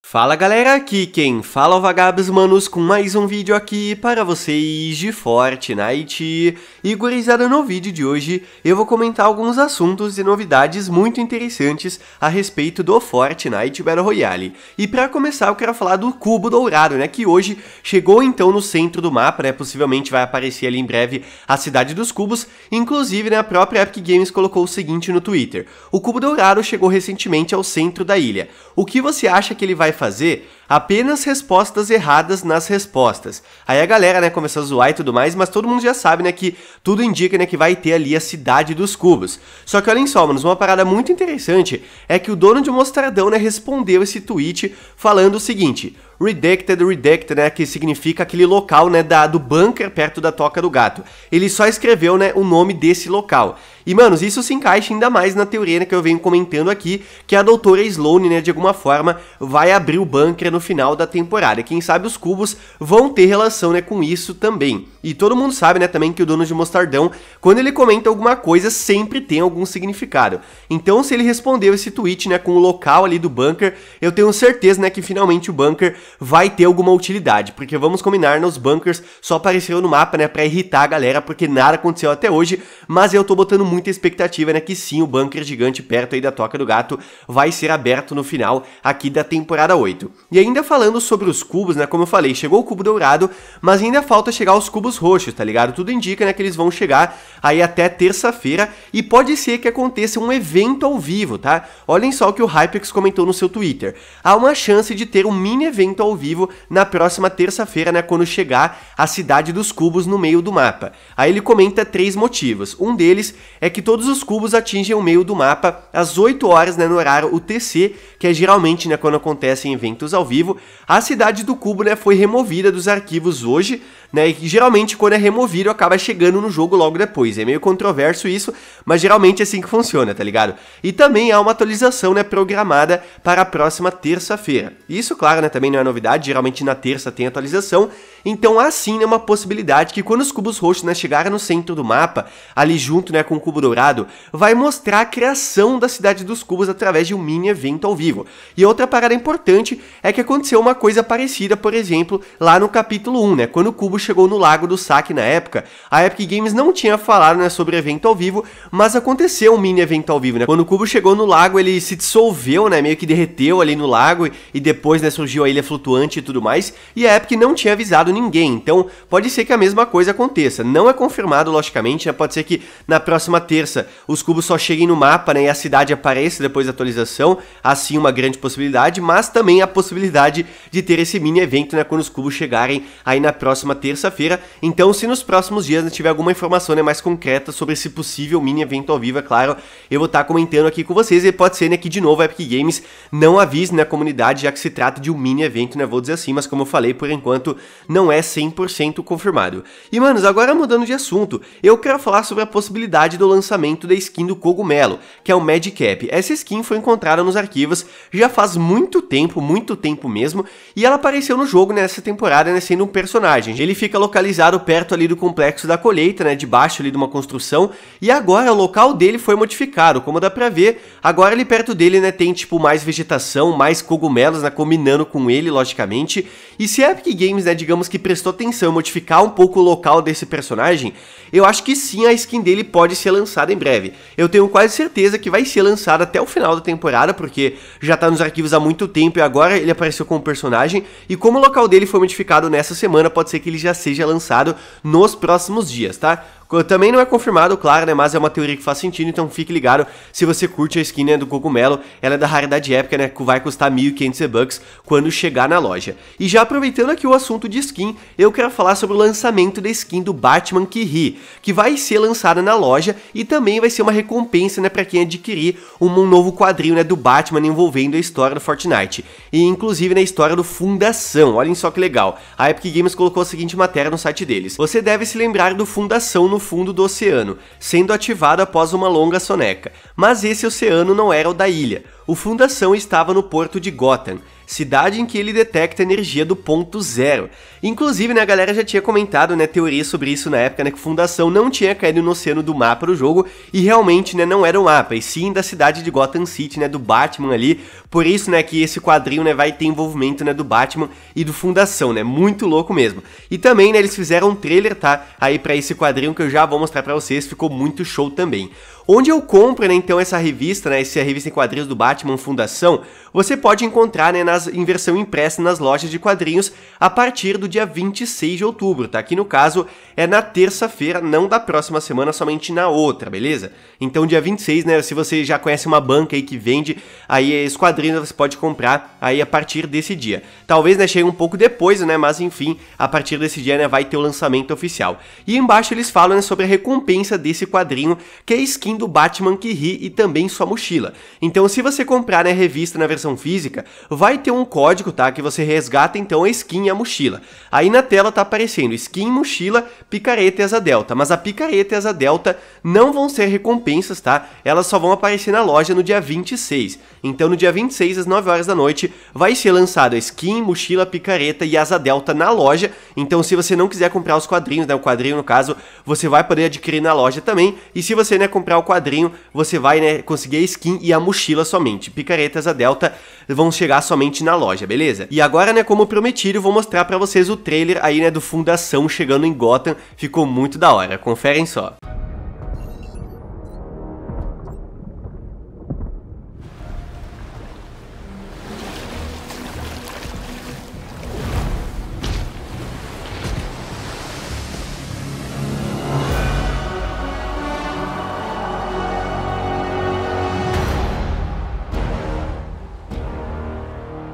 Fala galera, aqui quem fala é o Vagabos Manos com mais um vídeo aqui para vocês de Fortnite. E gurizada, no vídeo de hoje eu vou comentar alguns assuntos e novidades muito interessantes a respeito do Fortnite Battle Royale. E para começar eu quero falar do Cubo Dourado, né, que hoje chegou então no centro do mapa, né, possivelmente vai aparecer ali em breve a Cidade dos Cubos. Inclusive, né, a própria Epic Games colocou o seguinte no Twitter. O Cubo Dourado chegou recentemente ao centro da ilha. O que você acha que ele vai fazer apenas respostas erradas nas respostas. Aí a galera, né, começou a zoar e tudo mais, mas todo mundo já sabe, né, que tudo indica, né, que vai ter ali a cidade dos cubos. Só que olhem só, manos, uma parada muito interessante é que o dono de Mostradão, né, respondeu esse tweet falando o seguinte: Redacted, Redacted, né, que significa aquele local, né, da, do bunker perto da toca do gato. Ele só escreveu, né, o nome desse local. E, manos, isso se encaixa ainda mais na teoria né, que eu venho comentando aqui, que a doutora Sloane, né, de alguma forma, vai abrir o bunker no final da temporada. Quem sabe os cubos vão ter relação, né, com isso também. E todo mundo sabe, né, também que o dono de Mostardão, quando ele comenta alguma coisa, sempre tem algum significado. Então, se ele respondeu esse tweet, né, com o local ali do bunker, eu tenho certeza, né, que finalmente o bunker vai ter alguma utilidade, porque vamos combinar, nos bunkers só apareceram no mapa, né, pra irritar a galera, porque nada aconteceu até hoje, mas eu tô botando muita expectativa, né, que sim, o bunker gigante perto aí da Toca do Gato vai ser aberto no final aqui da temporada 8. E ainda falando sobre os cubos, né, como eu falei, chegou o cubo dourado, mas ainda falta chegar os cubos roxos, tá ligado? Tudo indica, né, que eles vão chegar aí até terça-feira e pode ser que aconteça um evento ao vivo, tá? Olhem só o que o Hypex comentou no seu Twitter. Há uma chance de ter um mini evento ao vivo na próxima terça-feira, né, quando chegar a cidade dos cubos no meio do mapa. Aí ele comenta três motivos. Um deles é que todos os cubos atingem o meio do mapa às 8 horas, né, no horário UTC, que é geralmente, né, quando acontecem eventos ao vivo. A cidade do cubo, né, foi removida dos arquivos hoje, né, e geralmente quando é removido acaba chegando no jogo logo depois. É meio controverso isso, mas geralmente é assim que funciona, tá ligado? E também há uma atualização, né, programada para a próxima terça-feira. Isso, claro, né, também não é novidade, geralmente na terça tem atualização, então há sim né, uma possibilidade que quando os cubos roxos né, chegarem no centro do mapa, ali junto né, com o cubo dourado, vai mostrar a criação da cidade dos cubos através de um mini evento ao vivo. E outra parada importante é que aconteceu uma coisa parecida, por exemplo, lá no capítulo 1, né, quando o cubo chegou no Lago do Saque na época, a Epic Games não tinha falado né, sobre evento ao vivo, mas aconteceu um mini evento ao vivo, né? Quando o cubo chegou no lago, ele se dissolveu, né, meio que derreteu ali no lago e depois né, surgiu a ilha flutuante e tudo mais, e a Epic não tinha avisado ninguém, então pode ser que a mesma coisa aconteça. Não é confirmado, logicamente, né? pode ser que na próxima terça os cubos só cheguem no mapa né? e a cidade apareça depois da atualização, assim uma grande possibilidade, mas também a possibilidade de ter esse mini evento né? quando os cubos chegarem aí na próxima terça-feira. Então, se nos próximos dias né, tiver alguma informação né, mais concreta sobre esse possível mini evento ao vivo, é claro, eu vou estar comentando aqui com vocês e pode ser né, que de novo a Epic Games não avise na né, comunidade, já que se trata de um mini evento, né? Vou dizer assim, mas como eu falei, por enquanto não é 100% confirmado. E manos, agora mudando de assunto, eu quero falar sobre a possibilidade do lançamento da skin do Cogumelo, que é o Madcap. Essa skin foi encontrada nos arquivos já faz muito tempo, muito tempo mesmo, e ela apareceu no jogo nessa temporada, né, sendo um personagem. Ele fica localizado perto ali do complexo da colheita, né, debaixo ali de uma construção, e agora o local dele foi modificado, como dá pra ver, agora ali perto dele, né, tem tipo mais vegetação, mais cogumelos, né, combinando com ele, logicamente, e se a Epic Games, né, digamos que que prestou atenção modificar um pouco o local desse personagem, eu acho que sim a skin dele pode ser lançada em breve. Eu tenho quase certeza que vai ser lançada até o final da temporada, porque já tá nos arquivos há muito tempo e agora ele apareceu como personagem, e como o local dele foi modificado nessa semana, pode ser que ele já seja lançado nos próximos dias, tá? Também não é confirmado, claro, né? Mas é uma teoria que faz sentido, então fique ligado se você curte a skin né, do cogumelo. Ela é da raridade épica, né? Vai custar 1.500 bucks quando chegar na loja. E já aproveitando aqui o assunto de skin, eu quero falar sobre o lançamento da skin do Batman que ri, que vai ser lançada na loja e também vai ser uma recompensa, né? Pra quem adquirir um, um novo quadrinho, né? Do Batman envolvendo a história do Fortnite. E inclusive na história do Fundação. Olhem só que legal. A Epic Games colocou a seguinte matéria no site deles. Você deve se lembrar do Fundação no no fundo do oceano, sendo ativado após uma longa soneca. Mas esse oceano não era o da ilha. o Fundação estava no porto de Gotham, cidade em que ele detecta energia do ponto zero. Inclusive, né, a galera já tinha comentado, né, teorias sobre isso na época, né, que Fundação não tinha caído no oceano do mapa do jogo e realmente, né, não era o mapa, e sim da cidade de Gotham City, né, do Batman ali. Por isso, né, que esse quadrinho, né, vai ter envolvimento, né, do Batman e do Fundação, né, muito louco mesmo. E também, né, eles fizeram um trailer, tá, aí para esse quadrinho que eu já vou mostrar para vocês, ficou muito show também. Onde eu compro, né, então, essa revista, né, essa revista em quadrinhos do Batman Fundação, você pode encontrar, né, nas, em versão impressa nas lojas de quadrinhos a partir do dia 26 de outubro, tá? Aqui no caso é na terça-feira, não da próxima semana, somente na outra, beleza? Então dia 26, né, se você já conhece uma banca aí que vende aí esses quadrinhos, você pode comprar aí a partir desse dia. Talvez, né, chegue um pouco depois, né, mas enfim, a partir desse dia, né, vai ter o lançamento oficial. E embaixo eles falam, né, sobre a recompensa desse quadrinho, que é skin do Batman que ri e também sua mochila. Então, se você comprar né, a revista na versão física, vai ter um código, tá? Que você resgata então a skin e a mochila. Aí na tela tá aparecendo skin, mochila, picareta e asa delta. Mas a picareta e asa delta não vão ser recompensas, tá? Elas só vão aparecer na loja no dia 26. Então, no dia 26, às 9 horas da noite, vai ser lançado a skin, mochila, picareta e asa delta na loja. Então, se você não quiser comprar os quadrinhos, né? O quadrinho, no caso, você vai poder adquirir na loja também. E se você, né, comprar o quadrinho, você vai, né, conseguir a skin e a mochila somente. Picaretas a Delta vão chegar somente na loja, beleza? E agora, né, como prometido, vou mostrar para vocês o trailer aí, né, do Fundação chegando em Gotham. Ficou muito da hora, conferem só.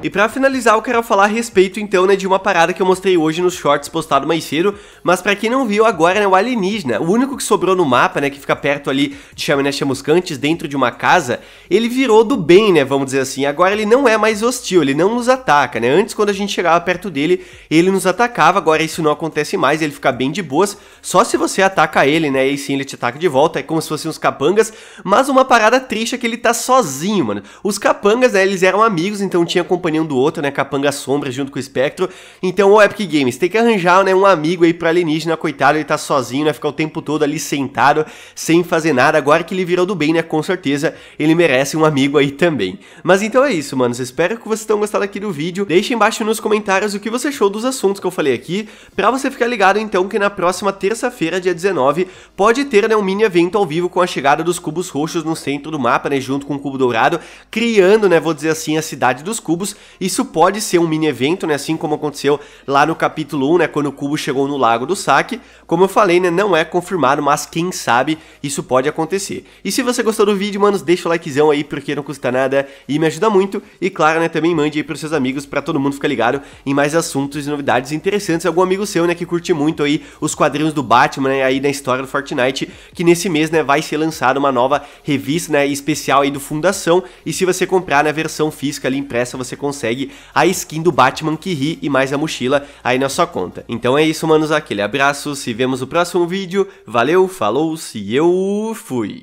E para finalizar, eu quero falar a respeito então, né, de uma parada que eu mostrei hoje nos shorts postado mais cedo, mas para quem não viu agora, né, o alienígena, o único que sobrou no mapa, né, que fica perto ali de Chaminé Chamuscantes, dentro de uma casa, ele virou do bem, né, vamos dizer assim. Agora ele não é mais hostil, ele não nos ataca, né? Antes quando a gente chegava perto dele, ele nos atacava, agora isso não acontece mais, ele fica bem de boas, só se você ataca ele, né, e sim ele te ataca de volta, é como se fossem uns capangas, mas uma parada triste é que ele tá sozinho, mano. Os capangas, né, eles eram amigos, então tinha companhia um do outro, né? Capanga Sombra junto com o Espectro. Então, o Epic Games, tem que arranjar, né, um amigo aí pro alienígena, coitado, ele tá sozinho, né? Ficar o tempo todo ali sentado, sem fazer nada. Agora que ele virou do bem, né? Com certeza ele merece um amigo aí também. Mas então é isso, manos. Espero que vocês tenham gostado aqui do vídeo. Deixe embaixo nos comentários o que você achou dos assuntos que eu falei aqui, pra você ficar ligado então que na próxima terça-feira, dia 19, pode ter, né, um mini evento ao vivo com a chegada dos cubos roxos no centro do mapa, né? Junto com o cubo dourado, criando, né? Vou dizer assim, a cidade dos cubos. Isso pode ser um mini evento, né, assim como aconteceu lá no capítulo 1, né, quando o cubo chegou no Lago do Saque. Como eu falei, né, não é confirmado, mas quem sabe isso pode acontecer. E se você gostou do vídeo, manos, deixa o likezão aí, porque não custa nada e me ajuda muito. E claro, né, também mande aí pros seus amigos, para todo mundo ficar ligado em mais assuntos e novidades interessantes. Algum amigo seu, né, que curte muito aí os quadrinhos do Batman, né, aí na história do Fortnite, que nesse mês, né, vai ser lançada uma nova revista, né, especial aí do Fundação. E se você comprar na versão física ali impressa, você consegue a skin do Batman que ri e mais a mochila aí na sua conta. Então é isso, manos, aquele abraço, se vemos no próximo vídeo, valeu, falou, se eu fui!